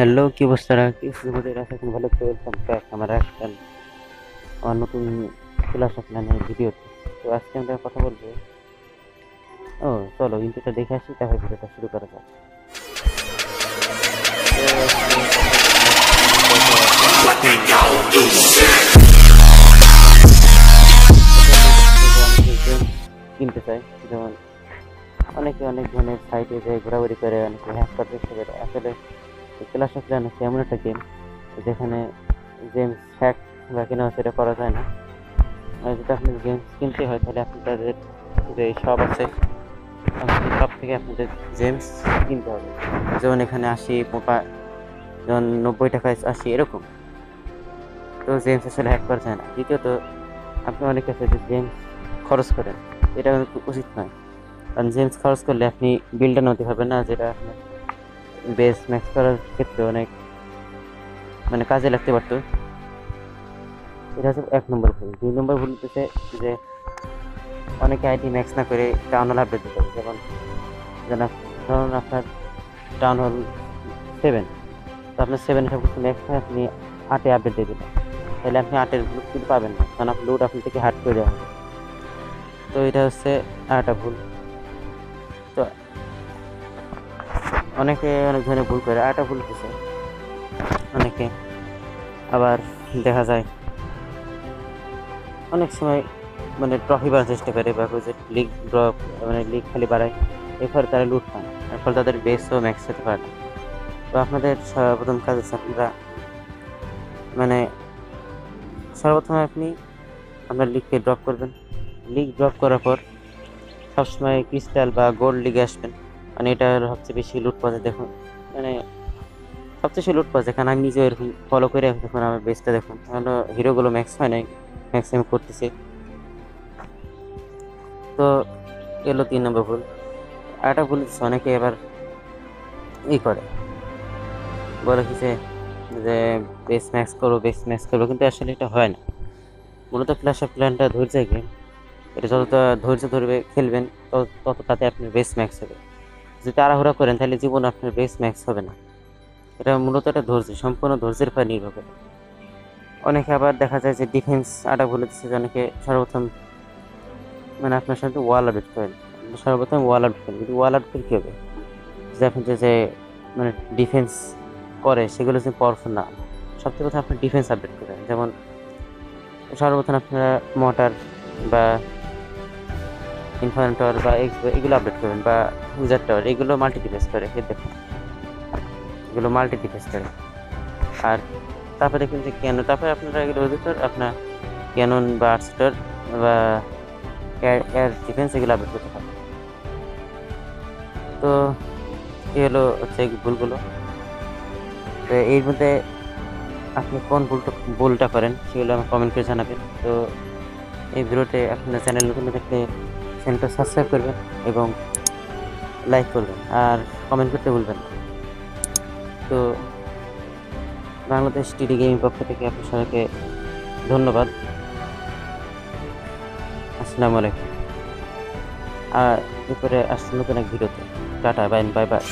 Hello কি অবস্থাটা কি তোমাদের আশা করি ভালো তো ওয়েলকাম ব্যাক আমার একটা আমার নতুন ক্লাস প্ল্যানের ভিডিওতে তো আজকে আমরা কথা বলব ও চলো ইন্টারটা দেখে আসি তারপর ভিডিওটা শুরু করা যাক কিনতে চাই যেমন অনেকে অনেক ধরনের সাইটে যায় ঘোরাঘুরি করে অনেকে হ্যাক করতে চেষ্টা আসলে ক্লাস অফ ক্ল্যান হচ্ছে এমন একটা গেম যেখানে গেমস হ্যাক বা কেনা সেটা করা যায় না। আর যদি আপনি গেমস কিনতে হয়, তাহলে আপনি তাদের যে সব আছে সব থেকে আপনাদের গেমস কিনতে হবে। যেমন এখানে আশি, মোপা, যেমন নব্বই টাকায় আশি, এরকম। তো জেমস আসলে হ্যাক করা যায় না। দ্বিতীয়ত, আপনি অনেক কাছে যে গেমস খরচ করেন, এটা উচিত নয়। কারণ জেমস খরচ করলে আপনি বিলটা নতে হবে না, যেটা আপনার বেস ম্যাক্স করার ক্ষেত্রে অনেক মানে কাজে লাগতে পারতো। এটা হচ্ছে এক নম্বর ভুল। দুই নম্বর ভুল হচ্ছে যে অনেকে আইডি ম্যাক্স না করে টাউন হল আপডেট দিতে হবে যেমন ধরুন আপনার টাউন হল সেভেন তো আপনার সেভেন সব কিছু ম্যাক্স আপনি আটে আপডেট দিয়ে দিলেন। তাহলে আপনি আটের কিন্তু পাবেন না। কারণ আপনি লুট আপনি থেকে হাট করে দেওয়া হবে। তো এটা হচ্ছে আর একটা ভুল। অনেকে অনেক ধরনের ভুল করে, আরেকটা ভুল করছে অনেকে আবার দেখা যায় অনেক সময় মানে ট্রফি বাড়ার চেষ্টা করে বা যে লিগ ড্রপ মানে লিগ খালি বাড়ায়, এর ফলে তারা লুট পায়, এর ফলে তাদের বেসও ম্যাক্স হতে পারে তো আপনাদের সর্বপ্রথম কাজ হচ্ছে আপনারা মানে সর্বপ্রথমে আপনি আপনার লিগকে ড্রপ করবেন। লিগ ড্রপ করার পর সবসময় ক্রিস্টাল বা গোল্ড লিগে আসবেন। মানে এটা সবচেয়ে বেশি লুট পাওয়া যায় দেখুন। মানে সবচেয়ে বেশি লুট পাওয়া যায় কারণ আমি নিজেও এরকম ফলো করে দেখুন, আমার বেসটা দেখুন। তাহলে হিরোগুলো ম্যাক্স হয় নাই ম্যাক্সিমাম করতেছে। তো এলো তিন নম্বর ভুল। আরেকটা ভুল অনেকে এবার ই করে। বলে কি যে বেস ম্যাক্স করব বেস ম্যাক্স করব কিন্তু আসলে এটা হয় না। মূলত ক্লাস অফ প্ল্যানটা ধৈর্য গেম এটা যতটা ধৈর্য ধরবে, খেলবেন, তত তাতে আপনার বেস ম্যাক্স হবে। যদি তাড়াহুড়া করেন, তাহলে জীবন আপনার বেস ম্যাক্স হবে না। এটা মূলত একটা ধৈর্য, সম্পূর্ণ ধৈর্যের উপর নির্ভর করে। অনেকে আবার দেখা যায় যে ডিফেন্স আটা বলে দিচ্ছে যে অনেকে সর্বপ্রথম মানে আপনার সাথে ওয়াল আপডেট করেন। সর্বপ্রথম ওয়াল আউট করেন, কিন্তু ওয়াল আপডেট কী হবে? যে আপনি যে মানে ডিফেন্স করে, সেগুলো যে পাওয়ারফুল না সবথেকে কথা আপনি ডিফেন্স আপডেট করেন। যেমন সর্বপ্রথম আপনারা মোটর বা টাওয়ার বা এগুলো আপডেট করবেন বা উজার টাওয়ার এগুলো মাল্টি ডিফেন্স করে দেখুন। এগুলো মাল্টি ডিফেন্স করে। আর তারপরে দেখুন যে কেন তারপরে আপনারা এগুলো ভিতর আপনার ক্যানন বা আর্টস্টার বা এয়ার ডিফেন্স এগুলো আপডেট করতে পারেন তো এই হলো হচ্ছে ভুলগুলো। তো এর মধ্যে আপনি কোন ভুলটা ভুলটা করেন, সেগুলো আমার কমেন্ট করে জানাবেন। তো এই ভিডিওতে আপনার চ্যানেল নতুন থাকলে চ্যানেলটা সাবস্ক্রাইব করবেন এবং লাইক করবেন আর কমেন্ট করতে ভুলবেন না। তো বাংলাদেশ টিডি গেমিং পক্ষ থেকে আপনার সবাইকে ধন্যবাদ। আসসালামু আলাইকুম। আর এরপরে আসছে নতুন এক ভিডিওতে। Tata bye bye bye